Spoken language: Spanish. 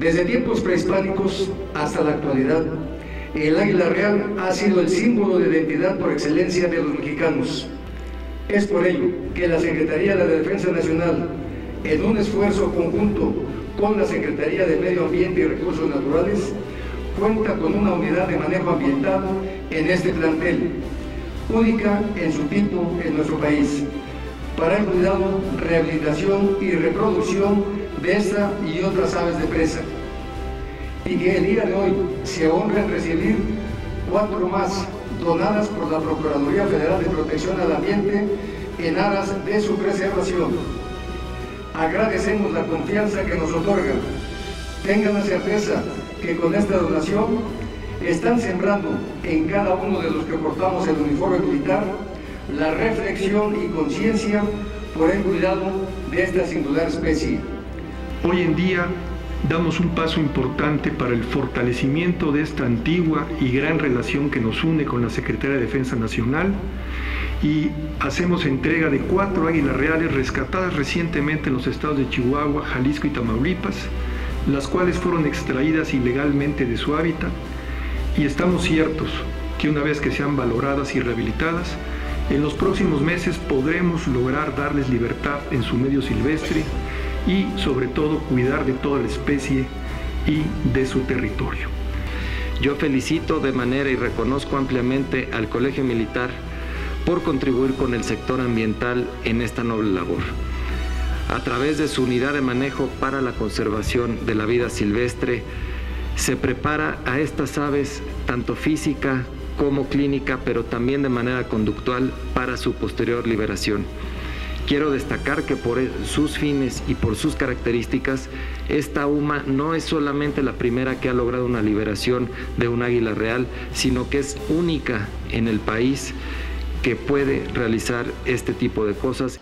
Desde tiempos prehispánicos hasta la actualidad, el águila real ha sido el símbolo de identidad por excelencia de los mexicanos. Es por ello que la Secretaría de la Defensa Nacional, en un esfuerzo conjunto con la Secretaría de Medio Ambiente y Recursos Naturales, cuenta con una unidad de manejo ambiental en este plantel, única en su tipo en nuestro país, para el cuidado, rehabilitación y reproducción de esta y otras aves de presa. Y que el día de hoy se honra en recibir cuatro más donadas por la Procuraduría Federal de Protección al Ambiente en aras de su preservación. Agradecemos la confianza que nos otorgan. Tengan la certeza que con esta donación están sembrando en cada uno de los que portamos el uniforme militar la reflexión y conciencia por el cuidado de esta singular especie. Hoy en día damos un paso importante para el fortalecimiento de esta antigua y gran relación que nos une con la Secretaría de Defensa Nacional y hacemos entrega de cuatro águilas reales rescatadas recientemente en los estados de Chihuahua, Jalisco y Tamaulipas, las cuales fueron extraídas ilegalmente de su hábitat y estamos ciertos que una vez que sean valoradas y rehabilitadas, en los próximos meses podremos lograr darles libertad en su medio silvestre y sobre todo cuidar de toda la especie y de su territorio. Yo felicito de manera y reconozco ampliamente al Colegio Militar por contribuir con el sector ambiental en esta noble labor. A través de su unidad de manejo para la conservación de la vida silvestre, se prepara a estas aves tanto física como clínica, pero también de manera conductual para su posterior liberación. Quiero destacar que por sus fines y por sus características, esta UMA no es solamente la primera que ha logrado una liberación de un águila real, sino que es única en el país que puede realizar este tipo de cosas.